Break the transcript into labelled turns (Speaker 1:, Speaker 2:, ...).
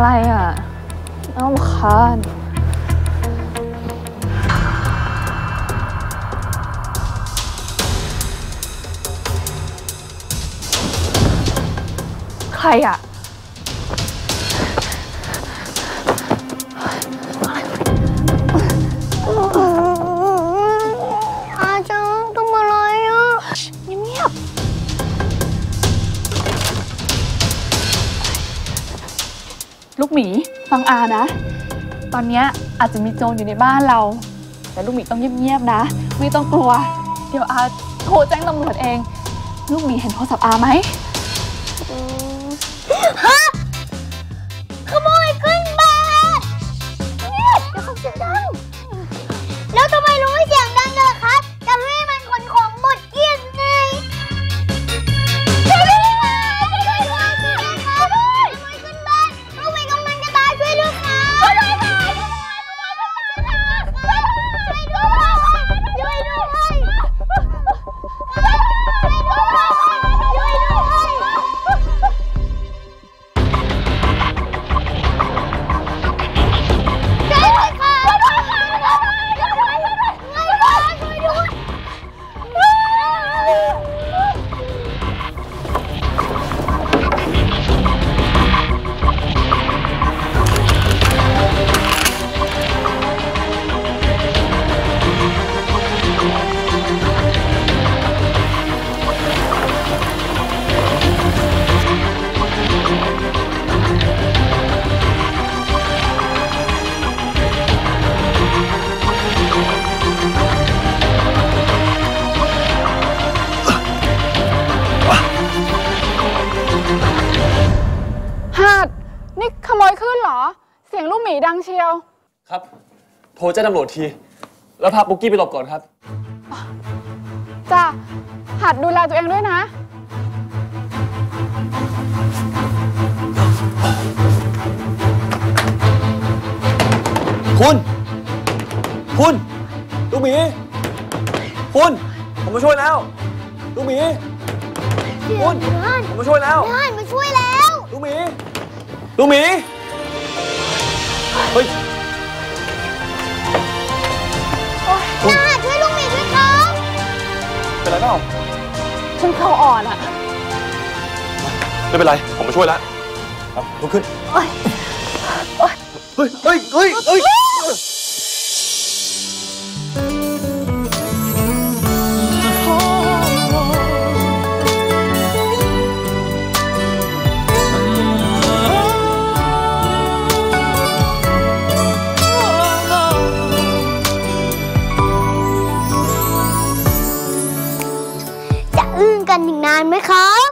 Speaker 1: อะไรอะน้องคานใครอะ ลูกหมีฟังอานะ ตอนนี้อาจจะมีโจรอยู่ในบ้านเรา แต่ลูกหมีต้องเงียบๆนะ ไม่ต้องกลัว เดี๋ยวอาโทรแจ้งตำรวจเอง ลูกหมีเห็นโทรศัพท์อาไหม
Speaker 2: ยขึ้นเห
Speaker 1: รอ เสียงลูกหมีดังเชียว
Speaker 3: ครับ โทรแจ้งตำรวจที แล้วพาปุ๊กกี้ไปหลบก่อนครับ
Speaker 1: จ้ะหัดดูแลตัวเองด้วยนะ
Speaker 3: คุณ คุณ ลูกหมี คุณ ผมมาช่วยแล้ว ลูกหมี คุณ
Speaker 2: ท่าน
Speaker 3: ผมมาช่วยแล้ว
Speaker 2: ท่านมาช่วยแล้ว
Speaker 3: ลูกหมี ลูกหมี เฮ้ยคุณ
Speaker 2: ท่านช่วยลุงหมีด้วยครับ
Speaker 3: เป็นไรเปล่า
Speaker 1: ฉันเข่าอ่อนอะ
Speaker 3: ไม่เป็นไร ผมมาช่วยแล้วครับลุกขึ้นเฮ้ยเฮ้ยเฮ้ยเฮ้ย
Speaker 2: กันอีกนานไหมครับ